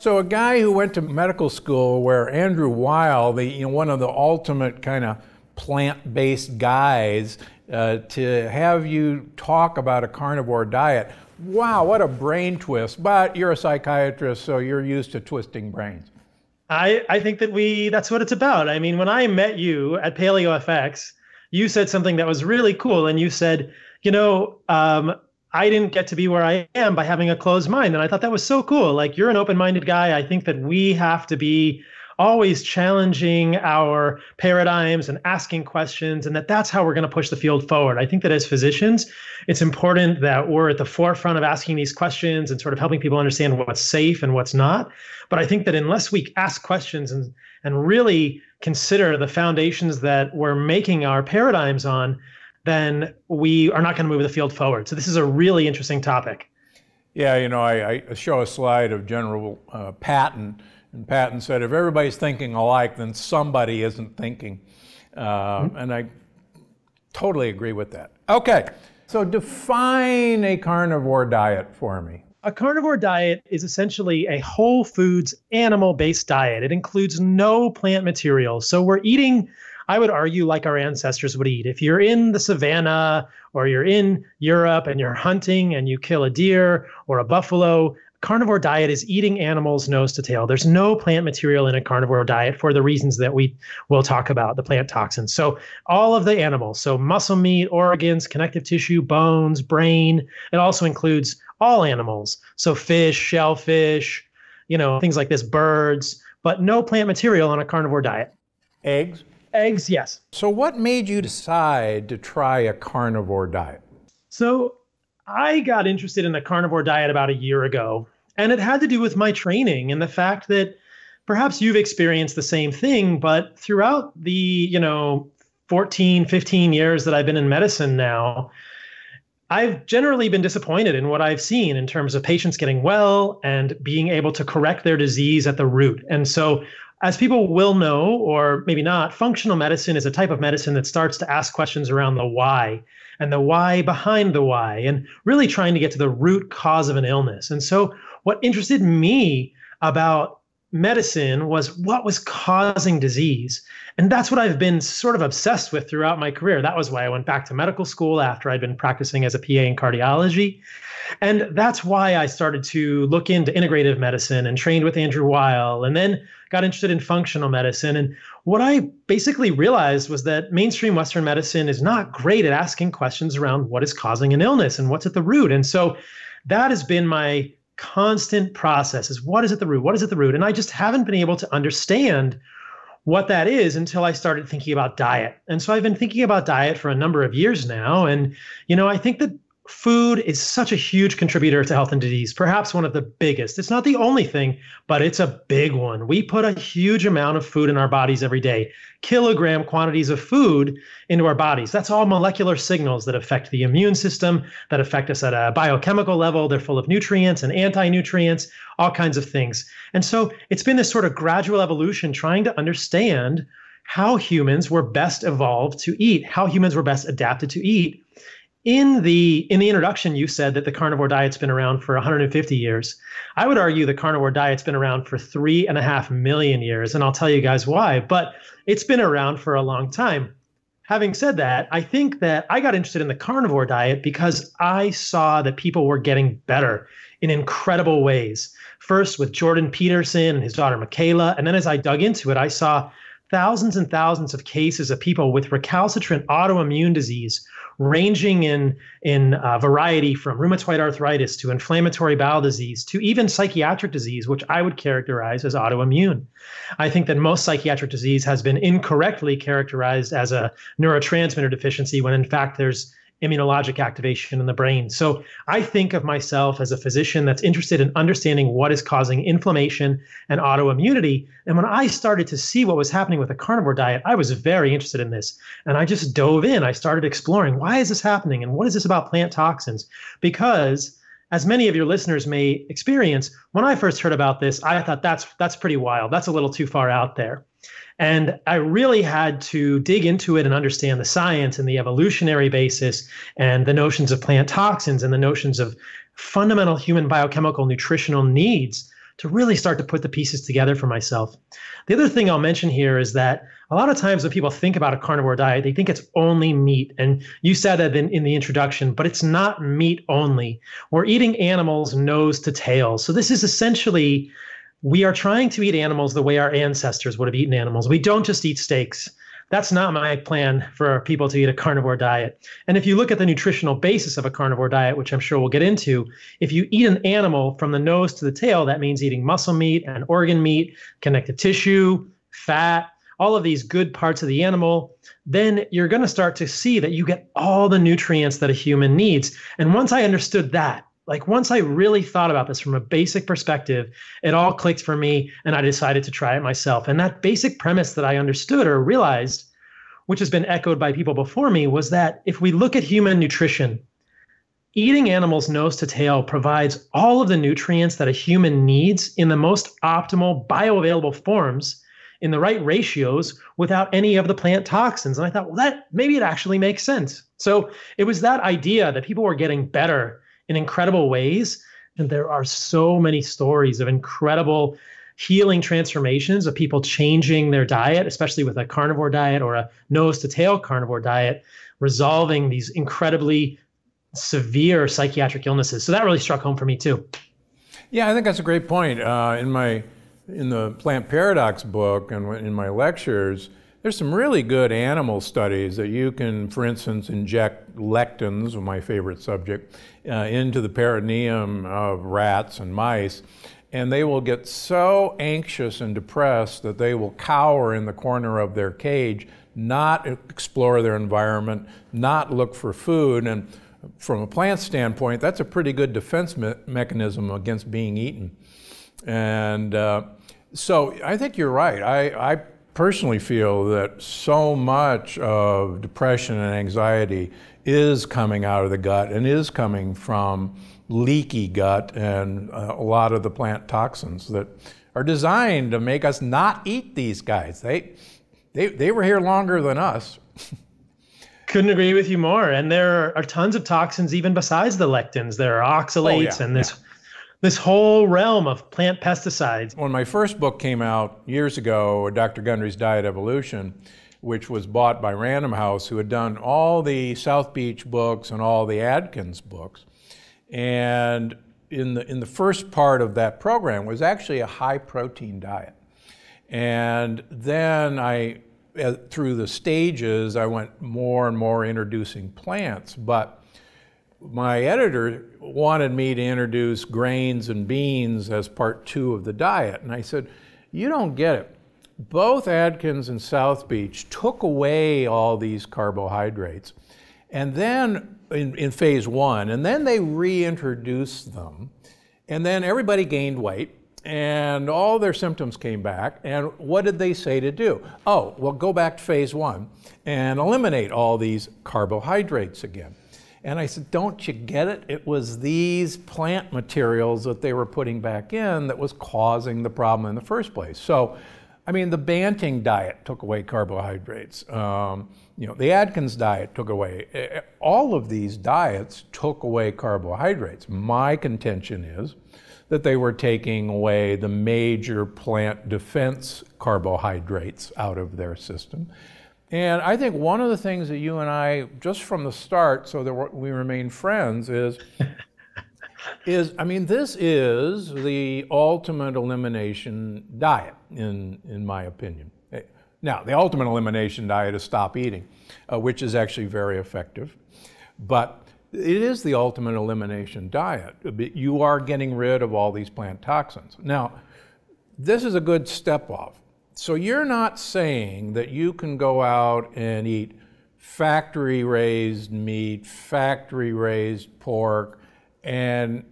So a guy who went to medical school where Andrew Weil, the you know, one of the ultimate kind of plant-based guys, uh, to have you talk about a carnivore diet. Wow, what a brain twist. But you're a psychiatrist, so you're used to twisting brains. I, I think that we that's what it's about. I mean, when I met you at PaleoFX, you said something that was really cool, and you said, you know, um, I didn't get to be where I am by having a closed mind. And I thought that was so cool. Like, you're an open minded guy. I think that we have to be always challenging our paradigms and asking questions and that that's how we're going to push the field forward i think that as physicians it's important that we're at the forefront of asking these questions and sort of helping people understand what's safe and what's not but i think that unless we ask questions and and really consider the foundations that we're making our paradigms on then we are not going to move the field forward. So this is a really interesting topic. Yeah, you know, I, I show a slide of General uh, Patton, and Patton said, if everybody's thinking alike, then somebody isn't thinking. Uh, mm-hmm. And I totally agree with that. Okay, so define a carnivore diet for me. A carnivore diet is essentially a whole foods animal based diet. It includes no plant material. So we're eating I would argue like our ancestors would eat. If you're in the savannah or you're in Europe and you're hunting and you kill a deer or a buffalo, carnivore diet is eating animals nose to tail. There's no plant material in a carnivore diet for the reasons that we will talk about, the plant toxins. So all of the animals, so muscle meat, organs, connective tissue, bones, brain, it also includes all animals. So fish, shellfish, you know, things like this, birds, but no plant material on a carnivore diet. Eggs? Eggs, yes. So, what made you decide to try a carnivore diet? So, I got interested in the carnivore diet about a year ago, and it had to do with my training and the fact that perhaps you've experienced the same thing, but throughout the, you know, 14, 15 years that I've been in medicine now, I've generally been disappointed in what I've seen in terms of patients getting well and being able to correct their disease at the root. And so as people will know, or maybe not, functional medicine is a type of medicine that starts to ask questions around the why and the why behind the why, and really trying to get to the root cause of an illness. And so, what interested me about medicine was what was causing disease. And that's what I've been sort of obsessed with throughout my career. That was why I went back to medical school after I'd been practicing as a PA in cardiology. And that's why I started to look into integrative medicine and trained with Andrew Weil and then got interested in functional medicine. And what I basically realized was that mainstream Western medicine is not great at asking questions around what is causing an illness and what's at the root. And so that has been my constant process is what is at the root? What is at the root? And I just haven't been able to understand what that is until I started thinking about diet. And so I've been thinking about diet for a number of years now. And, you know, I think that food is such a huge contributor to health and disease, perhaps one of the biggest. It's not the only thing, but it's a big one. We put a huge amount of food in our bodies every day, kilogram quantities of food into our bodies. That's all molecular signals that affect the immune system, that affect us at a biochemical level. They're full of nutrients and anti nutrients, all kinds of things. And so it's been this sort of gradual evolution trying to understand how humans were best evolved to eat, how humans were best adapted to eat in the in the introduction you said that the carnivore diet's been around for 150 years. I would argue the carnivore diet's been around for three and a half million years and i'll tell you guys why but it's been around for a long time. Having said that i think that i got interested in the carnivore diet because i saw that people were getting better in incredible ways. First with jordan peterson and his daughter mikhaila and then as i dug into it i saw thousands and thousands of cases of people with recalcitrant autoimmune disease ranging in in uh, variety from rheumatoid arthritis to inflammatory bowel disease to even psychiatric disease, which I would characterize as autoimmune. I think that most psychiatric disease has been incorrectly characterized as a neurotransmitter deficiency when in fact there's immunologic activation in the brain. So I think of myself as a physician that's interested in understanding what is causing inflammation and autoimmunity. And when I started to see what was happening with a carnivore diet, I was very interested in this. And I just dove in. I started exploring why is this happening and what is this about plant toxins? Because as many of your listeners may experience, when I first heard about this, I thought that's that's pretty wild. That's a little too far out there. And I really had to dig into it and understand the science and the evolutionary basis and the notions of plant toxins and the notions of fundamental human biochemical nutritional needs to really start to put the pieces together for myself. The other thing I'll mention here is that a lot of times when people think about a carnivore diet, they think it's only meat. And you said that in, in the introduction, but it's not meat only. We're eating animals nose to tail. So this is essentially we are trying to eat animals the way our ancestors would have eaten animals. We don't just eat steaks. That's not my plan for people to eat a carnivore diet. And if you look at the nutritional basis of a carnivore diet, which I'm sure we'll get into, if you eat an animal from the nose to the tail, that means eating muscle meat and organ meat, connective tissue, fat, all of these good parts of the animal, then you're going to start to see that you get all the nutrients that a human needs. And once I understood that, like once I really thought about this from a basic perspective, it all clicked for me and I decided to try it myself. And that basic premise that I understood or realized, which has been echoed by people before me, was that if we look at human nutrition, eating animals nose to tail provides all of the nutrients that a human needs in the most optimal bioavailable forms in the right ratios without any of the plant toxins. And I thought, well, that maybe it actually makes sense. So it was that idea that people were getting better in incredible ways. And there are so many stories of incredible healing transformations of people changing their diet, especially with a carnivore diet or a nose to tail carnivore diet, resolving these incredibly severe psychiatric illnesses. So that really struck home for me too. Yeah, I think that's a great point. Uh, in my in the Plant Paradox book and in my lectures, there's some really good animal studies that you can, for instance, inject lectins, my favorite subject, uh, into the peritoneum of rats and mice, and they will get so anxious and depressed that they will cower in the corner of their cage, not explore their environment, not look for food. And from a plant standpoint, that's a pretty good defense me mechanism against being eaten. And uh, so I think you're right. I, I personally feel that so much of depression and anxiety is coming out of the gut and is coming from leaky gut and uh, a lot of the plant toxins that are designed to make us not eat these guys. They, they, they were here longer than us. Couldn't agree with you more. And there are tons of toxins even besides the lectins. There are oxalates oh, yeah, and this yeah this whole realm of plant pesticides. When my first book came out years ago, Dr. Gundry's Diet Evolution, which was bought by Random House, who had done all the South Beach books and all the Atkins books. And in the, in the first part of that program was actually a high protein diet. And then I, uh, through the stages, I went more and more introducing plants. But my editor wanted me to introduce grains and beans as part two of the diet. And I said, You don't get it. Both Atkins and South Beach took away all these carbohydrates. And then in, in phase one, and then they reintroduced them. And then everybody gained weight and all their symptoms came back. And what did they say to do? Oh, well, go back to phase one and eliminate all these carbohydrates again. And I said, Don't you get it? It was these plant materials that they were putting back in that was causing the problem in the first place. So, I mean, the Banting diet took away carbohydrates. Um, you know, the Atkins diet took away. Eh, eh, all of these diets took away carbohydrates. My contention is that they were taking away the major plant defense carbohydrates out of their system. And I think one of the things that you and I, just from the start, so that we remain friends, is, is I mean, this is the ultimate elimination diet, in in my opinion. Now, the ultimate elimination diet is stop eating, uh, which is actually very effective, but it is the ultimate elimination diet. You are getting rid of all these plant toxins. Now, this is a good step off so you're not saying that you can go out and eat factory raised meat, factory raised pork, and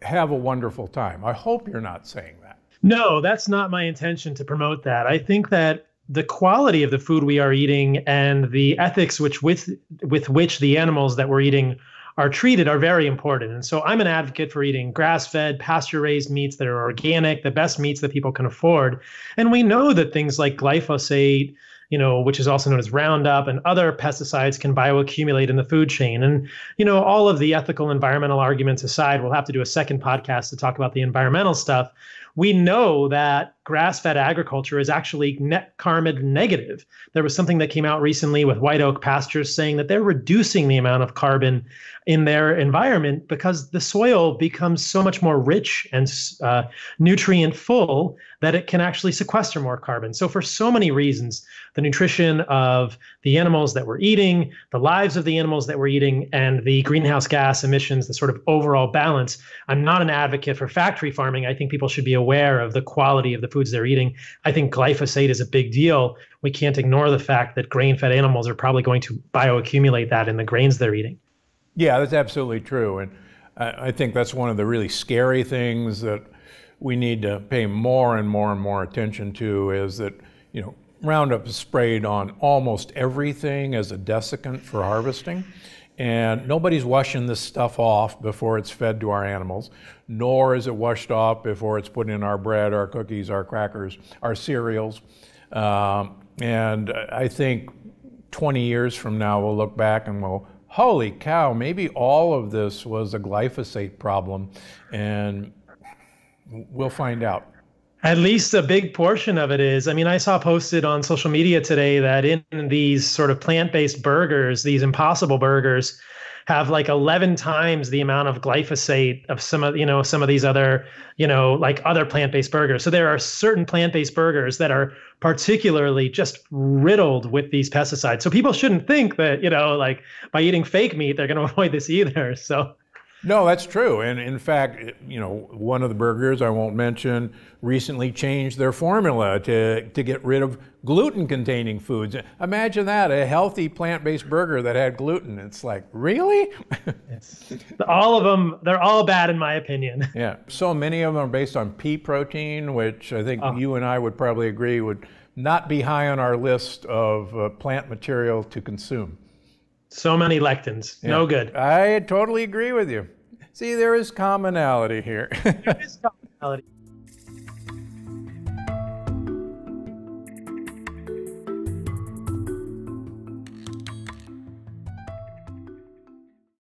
have a wonderful time. I hope you're not saying that. No, that's not my intention to promote that. I think that the quality of the food we are eating and the ethics which with with which the animals that we're eating are treated are very important. And so I'm an advocate for eating grass fed, pasture raised meats that are organic, the best meats that people can afford. And we know that things like glyphosate, you know, which is also known as Roundup, and other pesticides can bioaccumulate in the food chain. And, you know, all of the ethical environmental arguments aside, we'll have to do a second podcast to talk about the environmental stuff we know that grass-fed agriculture is actually net carbon negative. There was something that came out recently with White Oak Pastures saying that they're reducing the amount of carbon in their environment because the soil becomes so much more rich and uh, nutrient full that it can actually sequester more carbon. So, for so many reasons, the nutrition of the animals that we're eating, the lives of the animals that we're eating, and the greenhouse gas emissions, the sort of overall balance. I'm not an advocate for factory farming. I think people should be aware of the quality of the foods they're eating. I think glyphosate is a big deal. We can't ignore the fact that grain fed animals are probably going to bioaccumulate that in the grains they're eating. Yeah, that's absolutely true. And I think that's one of the really scary things that we need to pay more and more and more attention to is that, you know, Roundup is sprayed on almost everything as a desiccant for harvesting. And nobody's washing this stuff off before it's fed to our animals, nor is it washed off before it's put in our bread, our cookies, our crackers, our cereals. Um, and I think 20 years from now, we'll look back and we'll holy cow, maybe all of this was a glyphosate problem, and we'll find out. At least a big portion of it is. I mean, I saw posted on social media today that in these sort of plant based burgers, these impossible burgers, have like 11 times the amount of glyphosate of some of you know some of these other you know like other plant-based burgers so there are certain plant-based burgers that are particularly just riddled with these pesticides so people shouldn't think that you know like by eating fake meat they're going to avoid this either so no, that's true. And in fact, you know, one of the burgers I won't mention recently changed their formula to, to get rid of gluten containing foods. Imagine that a healthy plant based burger that had gluten. It's like, really? all of them, they're all bad in my opinion. Yeah. So many of them are based on pea protein, which I think oh. you and I would probably agree would not be high on our list of uh, plant material to consume. So many lectins. Yeah. No good. I totally agree with you. See, there is commonality here. there is commonality.